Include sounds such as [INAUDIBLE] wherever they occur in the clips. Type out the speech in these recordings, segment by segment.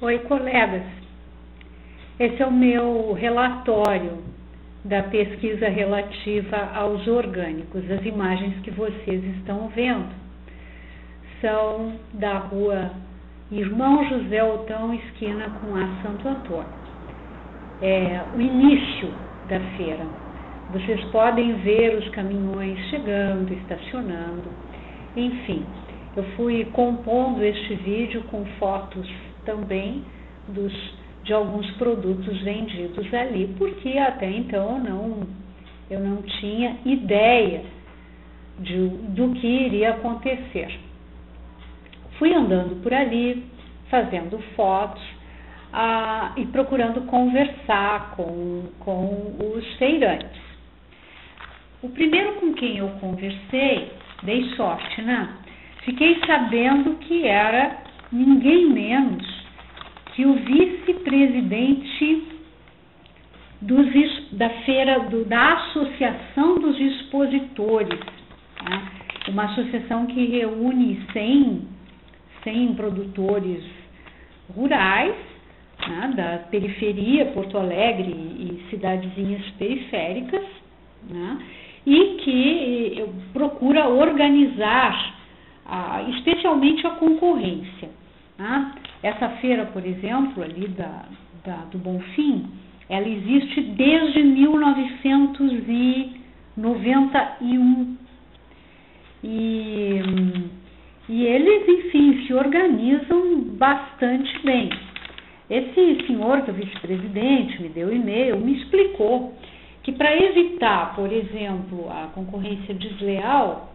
Oi, colegas. Esse é o meu relatório da pesquisa relativa aos orgânicos. As imagens que vocês estão vendo são da rua Irmão José Otão, esquina com a Santo Antônio. É o início da feira. Vocês podem ver os caminhões chegando, estacionando, enfim. Eu fui compondo este vídeo com fotos também dos, de alguns produtos vendidos ali, porque até então não, eu não tinha ideia de, do que iria acontecer. Fui andando por ali, fazendo fotos ah, e procurando conversar com, com os feirantes. O primeiro com quem eu conversei, dei sorte, né? Fiquei sabendo que era ninguém menos que o vice-presidente da feira do, da Associação dos Expositores, tá? uma associação que reúne 100, 100 produtores rurais né, da periferia, Porto Alegre e cidadezinhas periféricas, né, e que eh, procura organizar especialmente a concorrência. Tá? Essa feira, por exemplo, ali da, da, do Bonfim, ela existe desde 1991. E, e eles, enfim, se organizam bastante bem. Esse senhor, que é o vice-presidente, me deu e-mail, me explicou que para evitar, por exemplo, a concorrência desleal,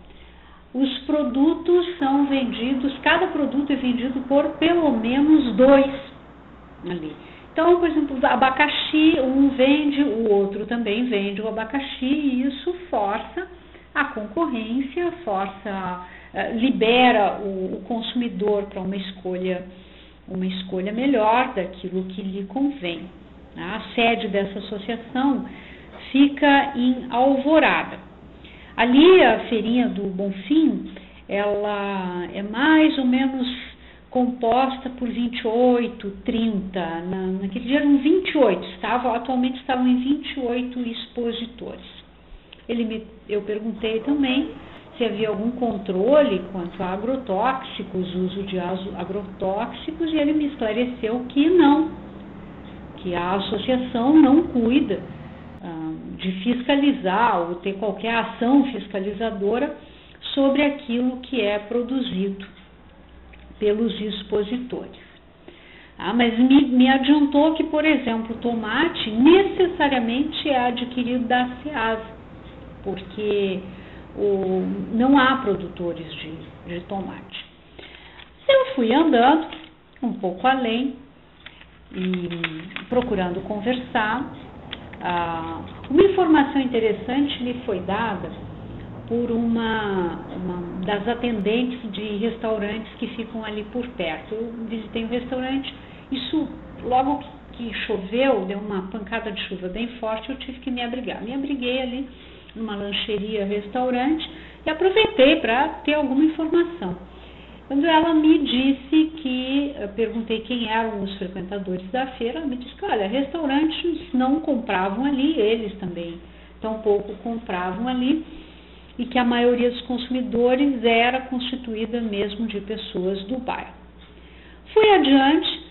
os produtos são vendidos, cada produto é vendido por pelo menos dois ali. Então, por exemplo, abacaxi, um vende, o outro também vende o abacaxi, e isso força a concorrência, força, eh, libera o, consumidor para uma escolha, uma escolha melhor daquilo que lhe convém. A sede dessa associação fica em Alvorada. Ali a feirinha do Bonfim, ela é mais ou menos composta por 28, 30. Na, naquele dia eram 28, estava, atualmente estavam em 28 expositores. Ele me, eu perguntei também se havia algum controle quanto a agrotóxicos, uso de agrotóxicos, e ele me esclareceu que não, que a associação não cuida de fiscalizar ou ter qualquer ação fiscalizadora sobre aquilo que é produzido pelos expositores. Ah, mas me, me adiantou que, por exemplo, o tomate necessariamente é adquirido da SEASA, porque o, não há produtores de, de tomate. Eu fui andando um pouco além e procurando conversar ah, uma informação interessante me foi dada por uma, uma, das atendentes de restaurantes que ficam ali por perto. Eu visitei um restaurante, isso logo que choveu, deu uma pancada de chuva bem forte, eu tive que me abrigar. Me abriguei ali numa lancheria restaurante e aproveitei para ter alguma informação. Quando ela me disse que, perguntei quem eram os frequentadores da feira, ela me disse que, olha, restaurantes não compravam ali, eles também tampouco compravam ali, e que a maioria dos consumidores era constituída mesmo de pessoas do bairro. Fui adiante,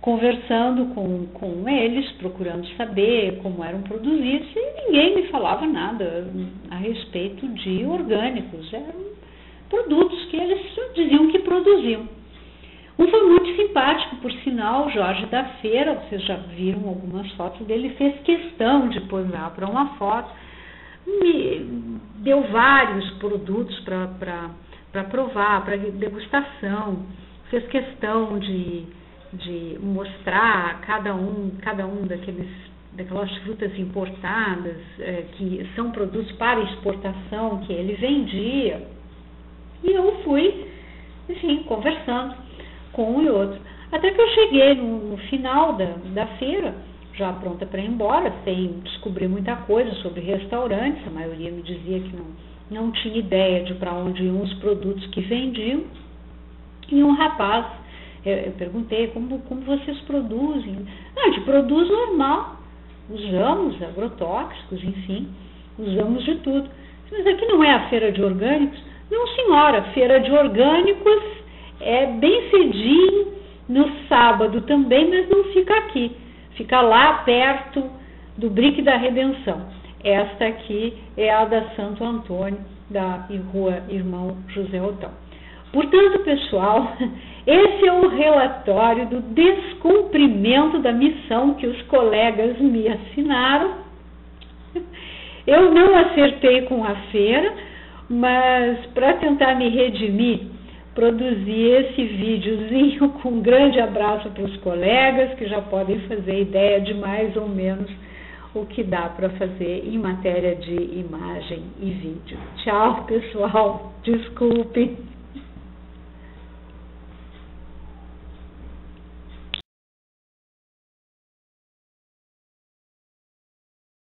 conversando com, com eles, procurando saber como eram produzidos, e ninguém me falava nada a respeito de orgânicos, eram produtos que eles diziam que Um foi muito simpático, por sinal, Jorge da Feira, vocês já viram algumas fotos dele, fez questão de posar para uma foto, me deu vários produtos para provar, para degustação, fez questão de, de mostrar cada um, cada um daqueles, daquelas frutas importadas, é, que são produtos para exportação que ele vendia. E eu fui, enfim, conversando com um e outro. Até que eu cheguei no, no final da, da feira, já pronta para ir embora, sem descobrir muita coisa sobre restaurantes, a maioria me dizia que não, não tinha ideia de para onde iam os produtos que vendiam. E um rapaz eu perguntei como, como vocês produzem. Não, a gente produz normal, usamos agrotóxicos, enfim, usamos de tudo. Mas aqui não é a feira de orgânicos? Não, senhora, feira de orgânicos é bem cedinho, no sábado também, mas não fica aqui. Fica lá perto do Brique da Redenção. Esta aqui é a da Santo Antônio, da Rua Irmão José Otão. Portanto, pessoal, [LAUGHS] esse é o relatório do descumprimento da missão que os colegas me assinaram. [LAUGHS] Eu não acertei com a feira, mas para tentar me redimir, produzi esse videozinho [LAUGHS] com um grande abraço para os colegas que já podem fazer ideia de mais ou menos o que dá para fazer em matéria de imagem e vídeo. Tchau, pessoal. Desculpe.